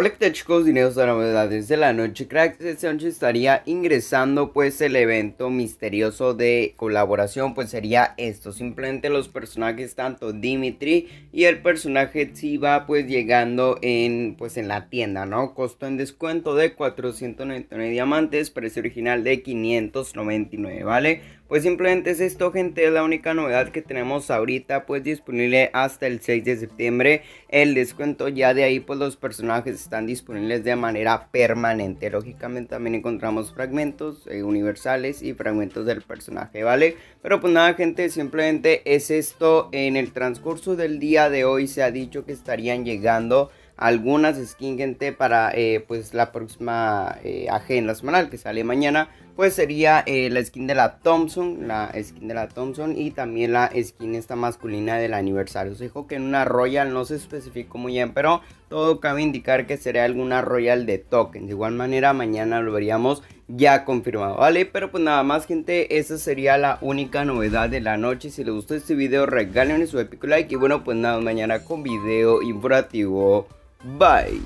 Hola, ¿qué tal chicos? Dineros a novedades de la noche, cracks. Esta noche estaría ingresando pues el evento misterioso de colaboración, pues sería esto. Simplemente los personajes, tanto Dimitri y el personaje Tsiba, pues llegando en pues en la tienda, ¿no? Costo en descuento de 499 diamantes, precio original de 599, ¿vale? Pues simplemente es esto gente, es la única novedad que tenemos ahorita pues disponible hasta el 6 de septiembre. El descuento ya de ahí pues los personajes están disponibles de manera permanente. Lógicamente también encontramos fragmentos eh, universales y fragmentos del personaje, ¿vale? Pero pues nada gente, simplemente es esto. En el transcurso del día de hoy se ha dicho que estarían llegando algunas skins gente para eh, pues la próxima eh, agenda semanal que sale mañana pues sería eh, la skin de la Thompson la skin de la Thompson y también la skin esta masculina del aniversario se dijo que en una Royal no se especificó muy bien pero todo cabe indicar que sería alguna Royal de tokens de igual manera mañana lo veríamos ya confirmado, ¿vale? Pero pues nada más, gente, esa sería la única novedad de la noche. Si les gustó este video, regálenme su épico like. Y bueno, pues nada, mañana con video informativo. Bye.